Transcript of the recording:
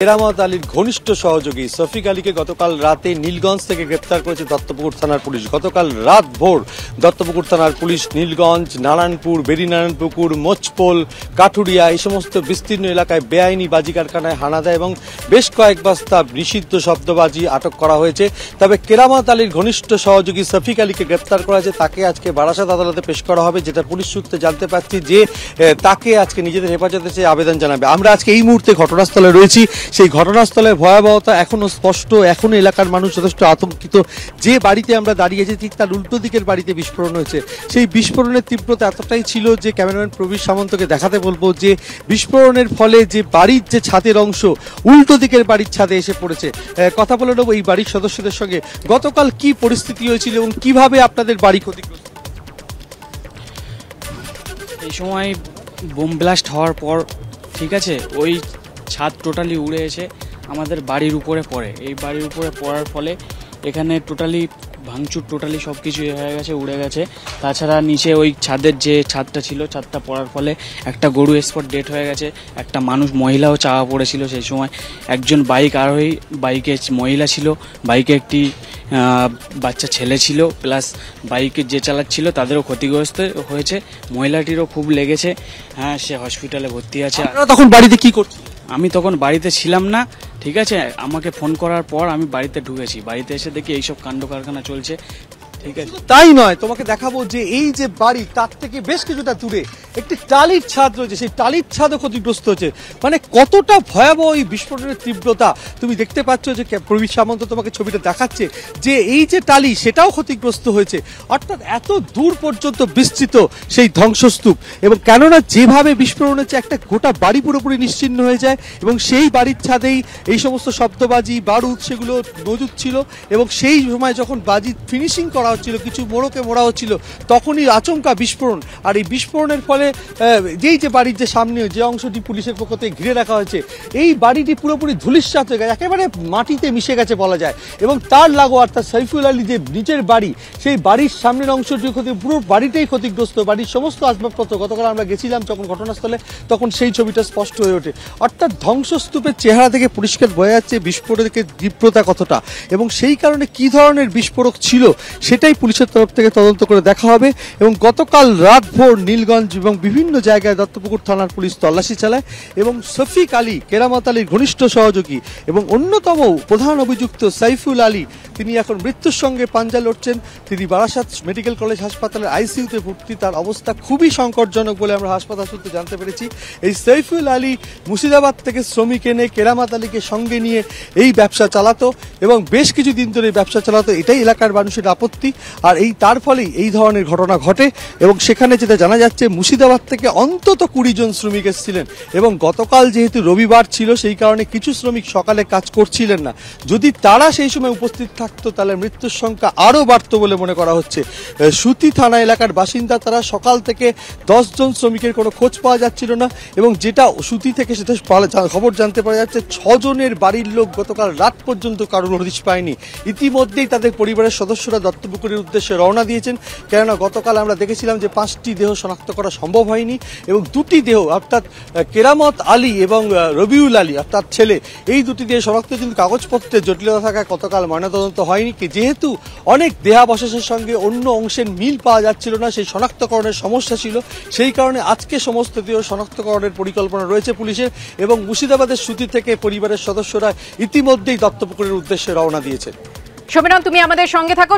কেরামত আলীর ঘনিষ্ঠ সহযোগী সফিক আলীকে গতকাল রাতে নীলগঞ্জ থেকে গ্রেপ্তার করেছে দত্তপুকুর থানার পুলিশ। গতকাল রাত ভোর দত্তপুকুর থানার পুলিশ নীলগঞ্জ, নারায়ণপুর, বেরিনারায়ণপুকুর, মোচপোল, কাঠুরিয়া এই সমস্ত বিস্তীর্ণ এলাকায় বেআইনি বাজি কারখানায় হানা দেয় এবং বেশ কয়েক বস্তা নিষিদ্ধ শব্দবাজি আটক করা হয়েছে। তবে কেরামত আলীর ঘনিষ্ঠ সহযোগী সফিক আলীকে গ্রেপ্তার করা হয়েছে। তাকে আজকে বারাসাত আদালতে পেশ করা হবে, যেটা পুলিশ সূত্রে জানতে পারছি যে তাকে আজকে নিজেদের হেফাজতে আবেদন জানাবে। আমরা আজকে এই মুহূর্তে ঘটনাস্থলে রয়েছি। সেই ঘটনাস্থলের ভয়াবহতা এখনও স্পষ্ট, এখনও এলাকার মানুষ যথেষ্ট আতঙ্কিত। যে বাড়িতে আমরা দাঁড়িয়েছি ঠিক তার উল্টো দিকের বাড়িতে বিস্ফোরণ হয়েছে। সেই বিস্ফোরণের তীব্রতা এতটাই ছিল যে ক্যামেরাম্যান প্রবীর সামন্তকে দেখাতে বলব যে বিস্ফোরণের ফলে যে বাড়ির যে ছাদের অংশ, উল্টো দিকের বাড়ির ছাদে এসে পড়েছে। কথা বলে নেব এই বাড়ির সদস্যদের সঙ্গে। গতকাল কি পরিস্থিতি হয়েছিল এবং কীভাবে আপনাদের বাড়ি ক্ষতিগ্রস্ত? এই সময় বোম ব্লাস্ট হওয়ার পর, ঠিক আছে, ওই ছাদ টোটালি উড়ে এসে আমাদের বাড়ির উপরে পড়ে। এই বাড়ির উপরে পড়ার ফলে এখানে টোটালি ভাঙচুর টোটালি সব কিছু হয়ে গেছে, উড়ে গেছে। তাছাড়া নিচে ওই ছাদের যে ছাদটা ছিল, ছাদটা পড়ার ফলে একটা গরু স্পট ডেট হয়ে গেছে, একটা মানুষ মহিলাও চাওয়া পড়েছিল সেই সময়। একজন বাইক আরোহী বাইকে মহিলা ছিল বাইকে একটি বাচ্চা ছেলে ছিল প্লাস বাইকে যে চালাচ্ছিল তাদেরও ক্ষতিগ্রস্ত হয়েছে। মহিলাটিরও খুব লেগেছে। হ্যাঁ সে হসপিটালে ভর্তি আছে। তখন বাড়িতে কি করছেন আমি তখন বাড়িতে ছিলাম না, ঠিক আছে? আমাকে ফোন করার পর আমি বাড়িতে ঢুকেছি। বাড়িতে এসে দেখি এইসব কাণ্ড কারখানা চলছে। ঠিক আছে। তাই নয়, তোমাকে দেখাবো যে এই যে বাড়ি, তার থেকে বেশ কিছুটা দূরে একটি টালির ছাদ রয়েছে। সেই টালির ছাদও ক্ষতিগ্রস্ত হয়েছে মানে কতটা ভয়াবহ এই বিস্ফোরণের তীব্রতা। তুমি দেখতে পাচ্ছ যে প্রবীর সামন্ত তোমাকে ছবিটা দেখাচ্ছে যে এই যে টালি, সেটাও ক্ষতিগ্রস্ত হয়েছে। অর্থাৎ এত দূর পর্যন্ত বিস্তৃত সেই ধ্বংসস্তূপ। এবং কেননা যেভাবে বিস্ফোরণ হচ্ছে, একটা গোটা বাড়ি পুরোপুরি নিশ্চিন্ন হয়ে যায় এবং সেই বাড়ির ছাদেই এই সমস্ত শব্দবাজি, বারুদ, সেগুলো মজুদ ছিল। এবং সেই সময় যখন বাজি ফিনিশিং করা হচ্ছিল, কিছু মোড়কে মোড়া হচ্ছিল, তখনই আচমকা বিস্ফোরণ। আর এই বিস্ফোরণের ফলে যেই যে বাড়ির যে সামনে যে অংশটি পুলিশের পক্ষ থেকে ঘিরে রাখা হয়েছে, এই বাড়িটি পুরোপুরি ধুলিস্বাত হয়ে গেছে, একেবারে মাটিতে মিশে গেছে বলা যায়। এবং তার লাগো অর্থাৎ সাইফুল আলী যে নিচের বাড়ি, সেই বাড়ির সামনের অংশটি ক্ষতি, পুরো বাড়িটাই ক্ষতিগ্রস্ত। বাড়ির সমস্ত আসবাবপত্র, গতকাল আমরা গেছিলাম যখন ঘটনাস্থলে, তখন সেই ছবিটা স্পষ্ট হয়ে ওঠে। অর্থাৎ ধ্বংসস্তূপের চেহারা থেকে পরিষ্কার বোঝা যাচ্ছে বিস্ফোরকের তীব্রতা কতটা। এবং সেই কারণে কি ধরনের বিস্ফোরক ছিল সেটাই পুলিশের তরফ থেকে তদন্ত করে দেখা হবে এবং গতকাল রাত ভোর নীলগঞ্জ এবং বিভিন্ন জায়গায় দত্তপুকুর থানার পুলিশ তল্লাশি চালায় এবং শফিক আলী, কেরামত আলীর ঘনিষ্ঠ সহযোগী এবং অন্যতম প্রধান অভিযুক্ত সাইফুল আলী তিনি এখন মৃত্যুর সঙ্গে পাঞ্জা লড়ছেন। তিনি বারাসাত মেডিকেল কলেজ হাসপাতালের আইসিইউতে ভর্তি। তার অবস্থা খুবই সংকটজনক বলে আমরা হাসপাতাল সূত্রে জানতে পেরেছি। এই সৈফুল আলী মুর্শিদাবাদ থেকে শ্রমিক এনে কেরামত আলীকে সঙ্গে নিয়ে এই ব্যবসা চালাতো এবং বেশ কিছু দিন ধরে ব্যবসা চালাতো। এটাই এলাকার মানুষের আপত্তি। আর এই তার ফলেই এই ধরনের ঘটনা ঘটে এবং সেখানে যেটা জানা যাচ্ছে, মুর্শিদাবাদ থেকে অন্তত কুড়ি জন শ্রমিক এসেছিলেন এবং গতকাল যেহেতু রবিবার ছিল, সেই কারণে কিছু শ্রমিক সকালে কাজ করছিলেন না। যদি তারা সেই সময় উপস্থিত থাকতো তাহলে মৃত্যুর সংখ্যা আরও বাড়তো বলে মনে করা হচ্ছে। সুতি থানা এলাকার বাসিন্দা তারা সকাল থেকে জন শ্রমিকের কোনো খোঁজ পাওয়া যাচ্ছিল না এবং যেটা সুতি থেকে সেটা খবর জানতে পারা যাচ্ছে, ছজনের বাড়ির লোক গতকাল রাত পর্যন্ত কারোর হদিশ পায়নি। ইতিমধ্যেই তাদের পরিবারের সদস্যরা দত্তপুকুরের উদ্দেশ্যে রওনা দিয়েছেন। কেননা গতকাল আমরা দেখেছিলাম যে পাঁচটি দেহ শনাক্ত করা সম্ভব হয়নি এবং দুটি দেহ, অর্থাৎ কেরামত আলী এবং রবিউল আলী, অর্থাৎ ছেলে, এই দুটি দেহ শনাক্ত কিন্তু কাগজপত্রের জটিলতা থাকায় গতকাল ময়নাতদন্ত হয়নি কি? যেহেতু অনেক দেহাবশেষের সঙ্গে অন্য অংশের মিল পাওয়া যাচ্ছিল না, সেই শনাক্তকরণের সমস্যা ছিল, সেই কারণে আজকে সমস্ত দেহ শনাক্তকরণের পরিকল্পনা রয়েছে পুলিশের এবং মুর্শিদাবাদের সুতি থেকে পরিবারের সদস্যরা ইতিমধ্যেই দত্তপুকুরের উদ্দেশ্যে রওনা দিয়েছেন সমীরণ তুমি আমাদের সঙ্গে থাকো।